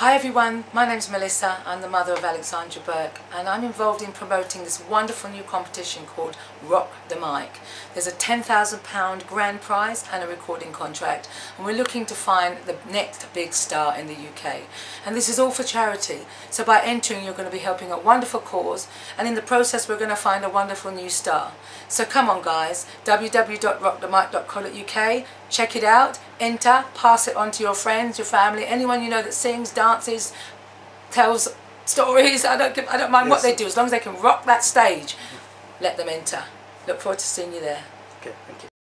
Hi everyone, my name's Melissa. I'm the mother of Alexandra Burke and I'm involved in promoting this wonderful new competition called Roc Da Mic. There's a £10,000 grand prize and a recording contract and we're looking to find the next big star in the UK. And this is all for charity. So by entering you're going to be helping a wonderful cause and in the process we're going to find a wonderful new star. So come on guys, www.rockthemic.co.uk, check it out, enter, pass it on to your friends, your family, anyone you know that sings, dances, tells stories. I don't give, I don't mind yes. what they do as long as they can rock that stage. Let them enter. Look forward to seeing you there. Okay, thank you.